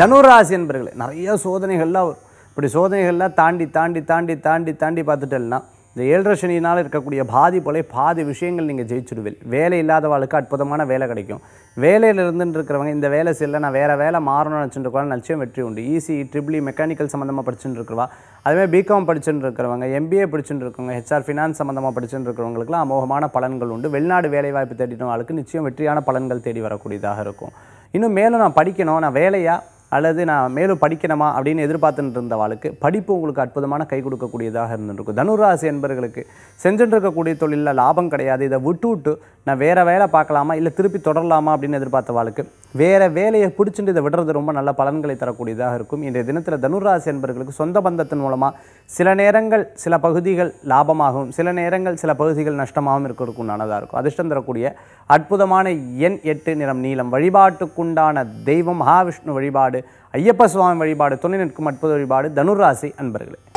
தனுராசி என்பர்களே நிறைய சோதனைகள்லாம் வரும். இப்படி சோதனைகள்லாம் தாண்டி தாண்டி தாண்டி தாண்டி தாண்டி பார்த்துட்டேன்னா இந்த ஏழரை சனியினால் இருக்கக்கூடிய பாதிப்புகளை பாதி விஷயங்கள் நீங்கள் ஜெயிச்சுடுவீள் வேலை இல்லாதவளுக்கு அற்புதமான வேலை கிடைக்கும். வேலையில் இருந்துட்டு இருக்கிறவங்க இந்த வேலை செய்யல நான் வேறு வேலை மாறணும்னு நினச்சிட்டு இருக்கவங்க நிச்சயம் வெற்றி உண்டு. ஈசி ட்ரிபிளி மெக்கானிக்கல் சம்மந்தமாக படிச்சுட்டு இருக்கிறவா? அதுமாதிரி பிகாம் படிச்சுட்டு இருக்கிறவங்க எம்பிஏ படிச்சுட்டு இருக்கவங்க ஹெச்ஆர் ஃபினான்ஸ் சம்மந்தமாக படிச்சுட்டு இருக்கிறவங்களுக்குலாம் அமோகமான பலன்கள் உண்டு. வெளிநாடு வேலைவாய்ப்பு தேடினவங்களுக்கு ஆளுக்கு நிச்சயம் வெற்றியான பலன்கள் தேடி வரக்கூடியதாக இருக்கும். இன்னும் மேலும் நான் படிக்கணும் நான் வேலையாக அல்லது நான் மேலும் படிக்கணுமா அப்படின்னு எதிர்பார்த்துட்டு இருந்தவாளுக்கு படிப்பு உங்களுக்கு அற்புதமான கை கொடுக்கக்கூடியதாக இருந்துருக்கும். தனுராசி என்பவர்களுக்கு செஞ்சுட்டு இருக்கக்கூடிய தொழிலில் லாபம் கிடையாது. இதை விட்டு விட்டு நான் வேறு வேலை பார்க்கலாமா இல்லை திருப்பி தொடரலாமா அப்படின்னு எதிர்பார்த்தவாளுக்கு வேறு வேலையை பிடிச்சிட்டு இதை விடுறது ரொம்ப நல்ல பலன்களை தரக்கூடியதாக இருக்கும். இன்றைய தினத்தில் தனுராசி என்பர்களுக்கு சொந்த பந்தத்தின் மூலமாக சில நேரங்கள் சில பகுதிகள் லாபமாகவும் சில நேரங்கள் சில பகுதிகள் நஷ்டமாகவும் இருக்கிறதுக்கு உண்டானதாக இருக்கும். அதிர்ஷ்டம் தரக்கூடிய அற்புதமான எண் எட்டு நிறம் நீளம் வழிபாட்டுக்குண்டான தெய்வம் மகாவிஷ்ணு வழிபாடு ஐயப்ப சுவாமி வழிபாடு துணை நிற்கும் அற்புத வழிபாடு தனுராசி அன்பர்களே.